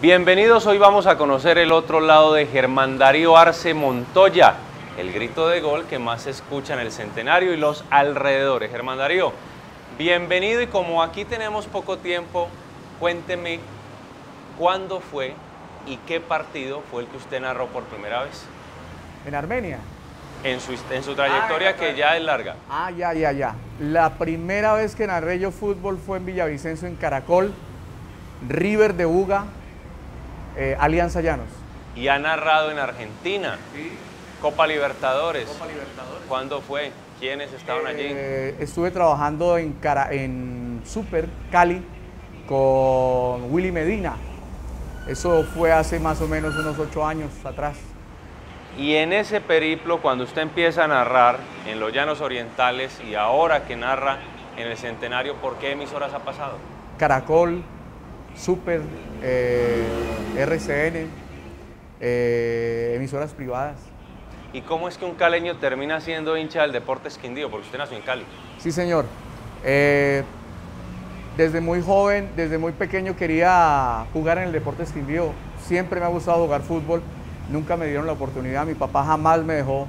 Bienvenidos, hoy vamos a conocer el otro lado de Germán Darío Arce Montoya, el grito de gol que más se escucha en el Centenario y los alrededores. Germán Darío, bienvenido y como aquí tenemos poco tiempo, cuénteme cuándo fue y qué partido fue el que usted narró por primera vez En Armenia. en su, en su trayectoria Ah, que ya es larga. Ah, ya, ya, ya. La primera vez que narré yo fútbol fue en Villavicencio, en Caracol, River de Uga, eh, Alianza Llanos. Y ha narrado en Argentina, Copa Libertadores. Libertadores. ¿Cuándo fue? ¿Quiénes estaban allí? Eh, estuve trabajando en, Cara- en Super Cali con Willy Medina. Eso fue hace más o menos unos ocho años atrás. Y en ese periplo, cuando usted empieza a narrar en los llanos orientales y ahora que narra en el centenario, ¿por qué emisoras ha pasado? Caracol, Super, eh, RCN, eh, emisoras privadas. ¿Y cómo es que un caleño termina siendo hincha del Deportes Quindío? Porque usted nació en Cali. Sí, señor. Eh, desde muy joven, desde muy pequeño quería jugar en el Deportes Quindío. Siempre me ha gustado jugar fútbol. Nunca me dieron la oportunidad. Mi papá jamás me dejó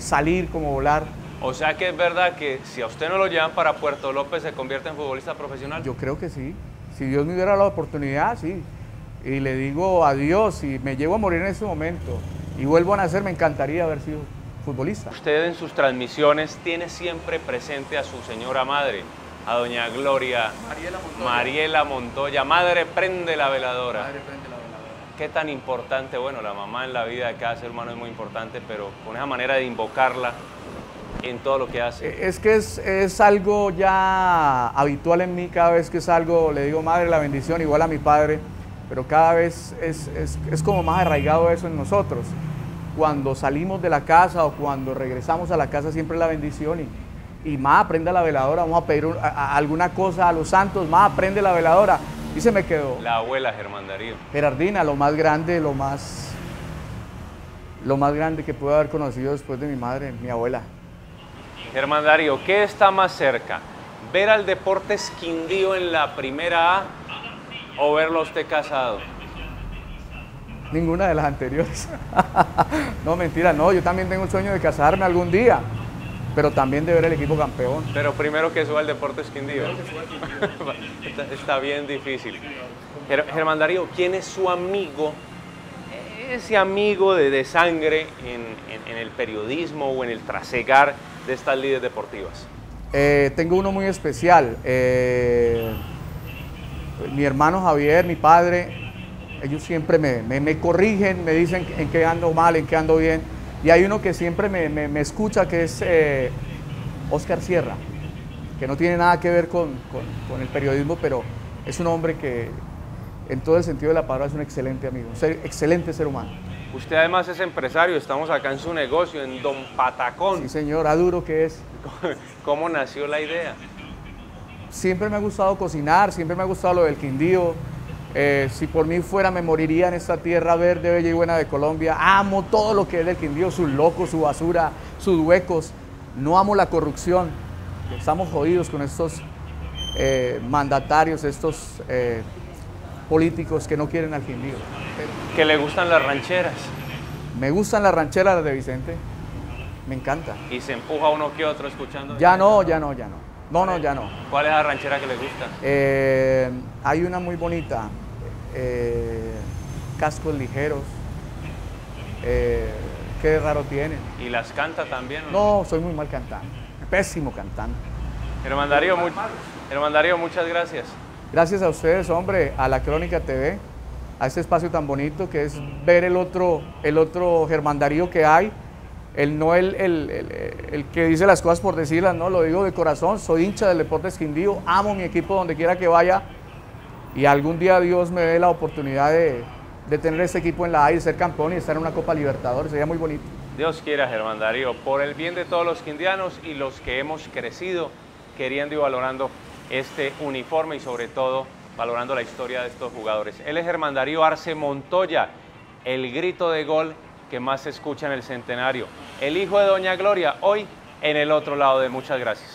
salir como volar. O sea que es verdad que si a usted no lo llevan para Puerto López, se convierte en futbolista profesional. Yo creo que sí. Si Dios me diera la oportunidad, sí. Y le digo adiós y me llevo a morir en ese momento y vuelvo a nacer, me encantaría haber sido futbolista. Usted en sus transmisiones tiene siempre presente a su señora madre, a doña Gloria Mariela Montoya. Madre, prende la veladora. ¿Qué tan importante? Bueno, la mamá en la vida de cada ser humano es muy importante, pero con esa manera de invocarla en todo lo que hace. Eh, Es que es, es algo ya habitual en mí, cada vez que salgo le digo madre la bendición, igual a mi padre, pero cada vez es, es- es como más arraigado eso en nosotros. Cuando salimos de la casa o cuando regresamos a la casa siempre la bendición y, y más prende la veladora, vamos a pedir un- a- a- alguna cosa a los santos, más prende la veladora y se me quedó. La abuela Germán Darío. Gerardina, lo más grande, lo más, lo más grande que pude haber conocido después de mi madre, mi abuela. Germán Darío, ¿qué está más cerca? ¿Ver al Deportes Quindío en la primera A o verlo a usted casado? Ninguna de las anteriores. no, mentira, no. Yo también tengo el sueño de casarme algún día, pero también de ver el equipo campeón. Pero primero que suba al Deportes Quindío. está, está bien difícil. Ger- Germán Darío, ¿quién es su amigo? Ese amigo de, de sangre en, en- en el periodismo o en el trasegar de estas líderes deportivas. Eh, tengo uno muy especial. eh, mi hermano Javier, mi padre, ellos siempre me, me- me corrigen, me dicen en qué ando mal, en qué ando bien. Y hay uno que siempre me, me- escucha, que es eh, Oscar Sierra, que no tiene nada que ver con, con- el periodismo, pero es un hombre que en todo el sentido de la palabra es un excelente amigo, un excelente ser humano. Usted además es empresario, estamos acá en su negocio, en Don Patacón. Sí, señor, a duro que es. ¿Cómo nació la idea? Siempre me ha gustado cocinar, siempre me ha gustado lo del quindío. Eh, si por mí fuera, me moriría en esta tierra verde, bella y buena de Colombia. Amo todo lo que es del quindío, sus locos, su basura, sus huecos. No amo la corrupción. Estamos jodidos con estos eh, mandatarios, estos eh, políticos que no quieren al quindío. Que le gustan las rancheras Me gustan las rancheras de Vicente. Me encanta. y se empuja uno que otro escuchando. Ya no, ya no, ya no. No, no, ya no. ¿Cuál es la ranchera que le gusta? Eh, hay una muy bonita, eh, cascos ligeros. Eh, qué raro tienen. ¿Y las canta también? no? No, soy muy mal cantante, pésimo cantante. Germán Darío, mu- muchas gracias. Gracias a ustedes, hombre, a la Crónica TV, a este espacio tan bonito que es ver el otro, el otro Germán Darío que hay, el no el, el- el- el que dice las cosas por decirlas, no, lo digo de corazón, soy hincha del Deportes Quindío, amo mi equipo donde quiera que vaya y algún día Dios me dé la oportunidad de, de tener este equipo en la A y ser campeón y estar en una Copa Libertadores, sería muy bonito. Dios quiera, Germán Darío, por el bien de todos los quindianos y los que hemos crecido queriendo y valorando este uniforme y sobre todo valorando la historia de estos jugadores. Él es Germán Darío Arce Montoya, el grito de gol que más se escucha en el centenario. El hijo de Doña Gloria, hoy en el otro lado de muchas gracias.